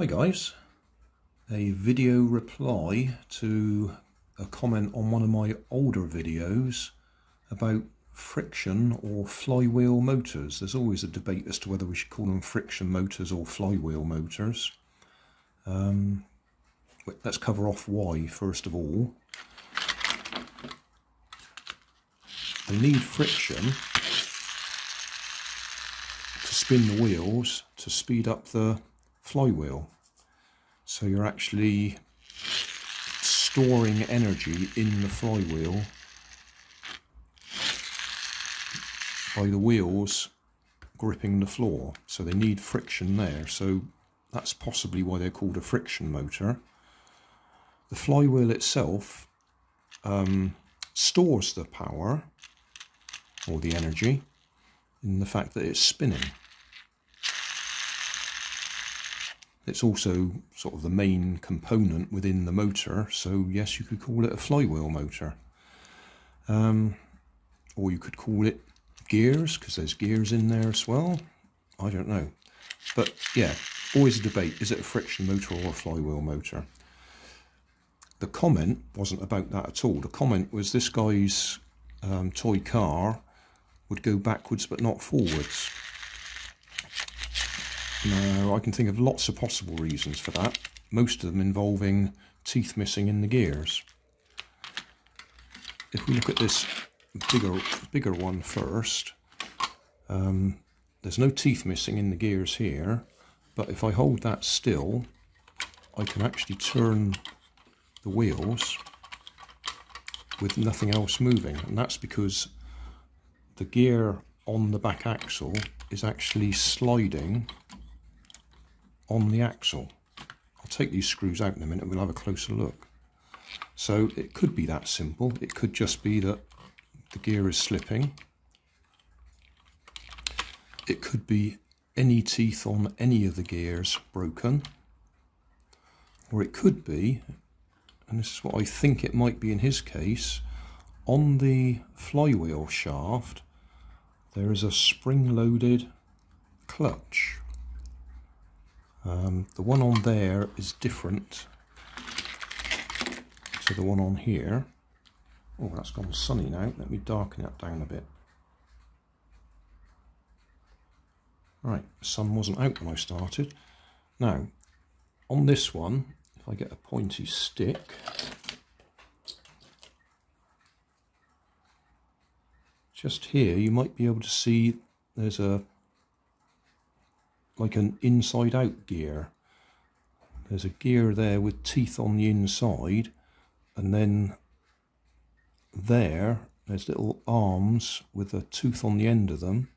Hi guys, a video reply to a comment on one of my older videos about friction or flywheel motors. There's always a debate as to whether we should call them friction motors or flywheel motors. Um, let's cover off why first of all. They need friction to spin the wheels to speed up the flywheel. So you're actually storing energy in the flywheel by the wheels gripping the floor. So they need friction there. So that's possibly why they're called a friction motor. The flywheel itself um, stores the power or the energy in the fact that it's spinning. It's also sort of the main component within the motor, so yes, you could call it a flywheel motor. Um, or you could call it gears, because there's gears in there as well. I don't know. But yeah, always a debate, is it a friction motor or a flywheel motor? The comment wasn't about that at all. The comment was this guy's um, toy car would go backwards but not forwards. Now, I can think of lots of possible reasons for that, most of them involving teeth missing in the gears. If we look at this bigger, bigger one first, um, there's no teeth missing in the gears here, but if I hold that still, I can actually turn the wheels with nothing else moving, and that's because the gear on the back axle is actually sliding on the axle. I'll take these screws out in a minute and we'll have a closer look. So it could be that simple. It could just be that the gear is slipping. It could be any teeth on any of the gears broken. Or it could be, and this is what I think it might be in his case, on the flywheel shaft there is a spring-loaded clutch um, the one on there is different to the one on here. Oh, that's gone sunny now. Let me darken that down a bit. Right, sun wasn't out when I started. Now, on this one, if I get a pointy stick, just here you might be able to see there's a like an inside out gear. There's a gear there with teeth on the inside and then there there's little arms with a tooth on the end of them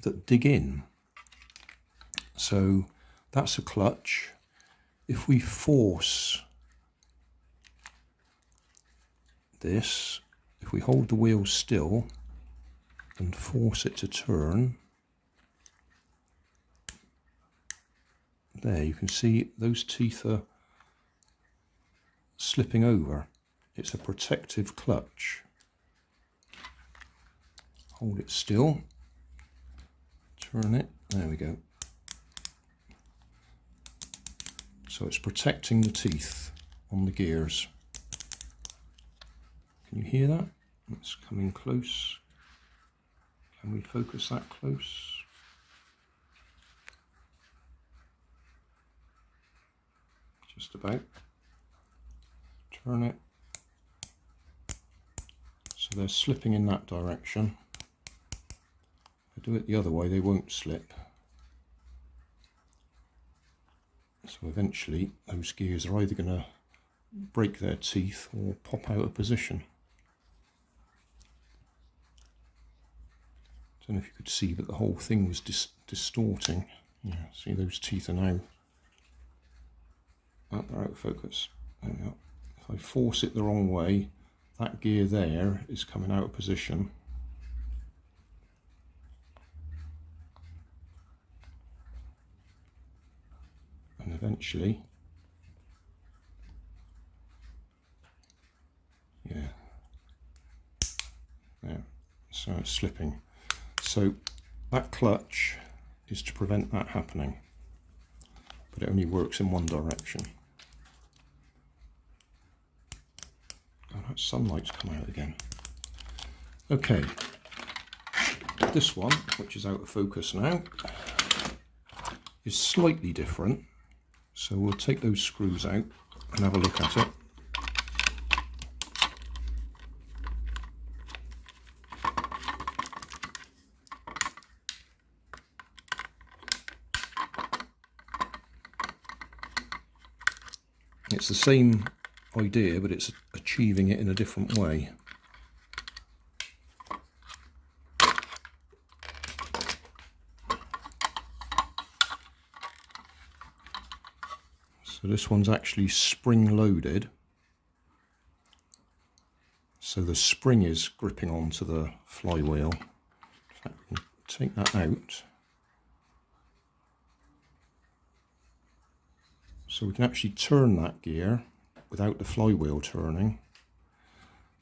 that dig in. So that's a clutch. If we force this, if we hold the wheel still and force it to turn, there you can see those teeth are slipping over. It's a protective clutch. Hold it still. Turn it. There we go. So it's protecting the teeth on the gears. Can you hear that? It's coming close. Can we focus that close just about. Turn it. So they're slipping in that direction. If I do it the other way, they won't slip. So eventually those gears are either going to break their teeth or pop out of position. I don't know if you could see, but the whole thing was dis distorting. Yeah, see those teeth are now Oh, they're out of focus. There we. If I force it the wrong way, that gear there is coming out of position. And eventually, yeah, so it's uh, slipping. So that clutch is to prevent that happening but it only works in one direction. That sunlight's come out again. Okay, this one, which is out of focus now, is slightly different. So we'll take those screws out and have a look at it. It's the same idea, but it's achieving it in a different way. So this one's actually spring loaded. So the spring is gripping onto the flywheel. Take that out. So we can actually turn that gear without the flywheel turning.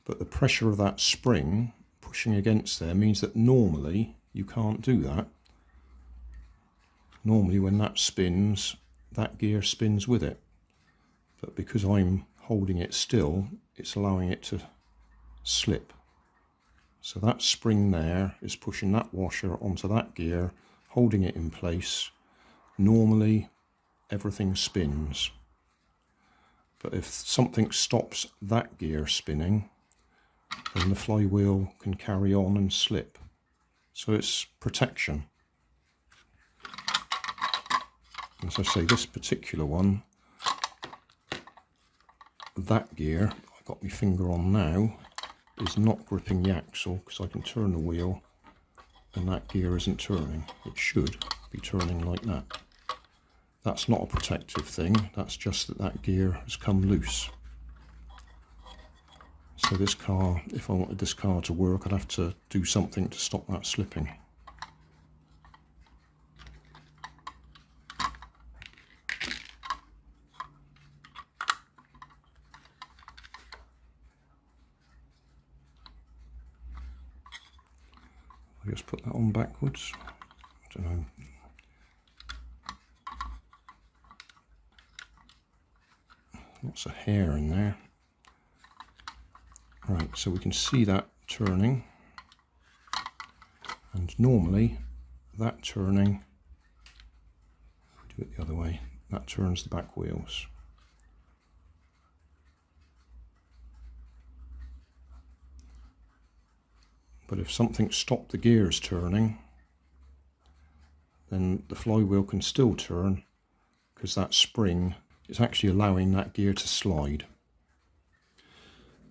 But the pressure of that spring pushing against there means that normally you can't do that. Normally when that spins, that gear spins with it. But because I'm holding it still, it's allowing it to slip. So that spring there is pushing that washer onto that gear, holding it in place. Normally everything spins. But if something stops that gear spinning, then the flywheel can carry on and slip. So it's protection. As I say, this particular one, that gear I got my finger on now, is not gripping the axle because I can turn the wheel and that gear isn't turning. It should be turning like that. That's not a protective thing, that's just that that gear has come loose. So this car, if I wanted this car to work, I'd have to do something to stop that slipping. I just put that on backwards. I don't know. Lots of hair in there. Right, so we can see that turning. And normally that turning, do it the other way, that turns the back wheels. But if something stopped the gears turning, then the flywheel can still turn because that spring it's actually allowing that gear to slide.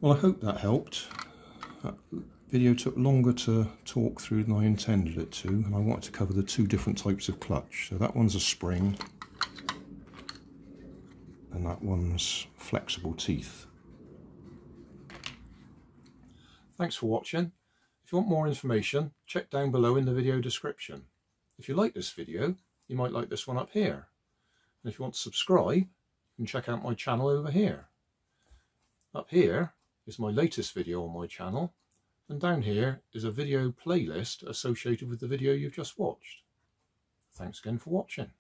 Well, I hope that helped. That video took longer to talk through than I intended it to, and I wanted to cover the two different types of clutch. So that one's a spring, and that one's flexible teeth. Thanks for watching. If you want more information, check down below in the video description. If you like this video, you might like this one up here. And if you want to subscribe, you can check out my channel over here. Up here is my latest video on my channel and down here is a video playlist associated with the video you've just watched. Thanks again for watching.